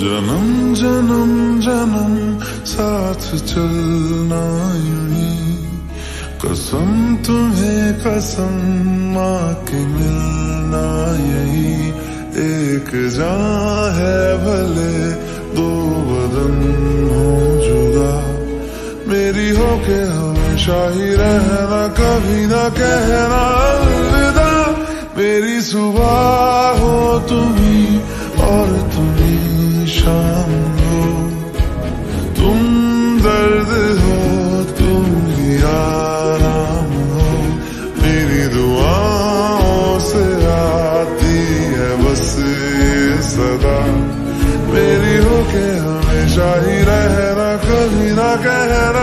जन्म साथ चलना यूँ कसम तुम्हें कसम माँ के मिलना यही एक जहाँ है भले दो बदन हो जुदा मेरी हो के हमेशा ही रहना कभी ना कहना अलविदा मेरी सुबह सदा। मेरी हो के हमेशा ही रहना कभी ना कहना।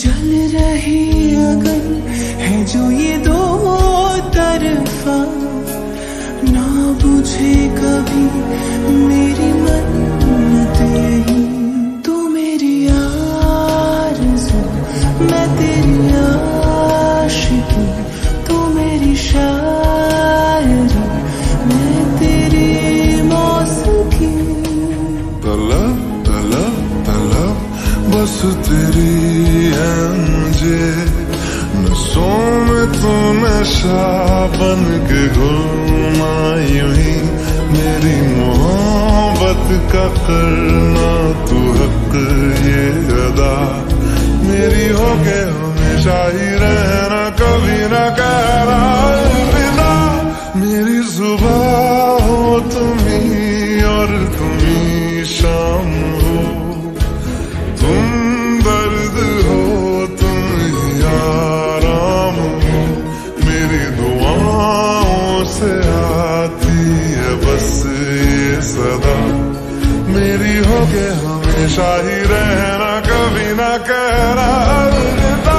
जल रही अगर है जो ये दो तरफा ना बुझे कभी मेरी तेरी है मुझे नसों में तू नशा बन के घुलना यूँ ही। मेरी मोहब्बत का करना तू हक ये अदा। मेरी हो के हमेशा ही रहना, कभी ना कहना मेरी होके हमेशा ही रहना कभी ना कहना अलविदा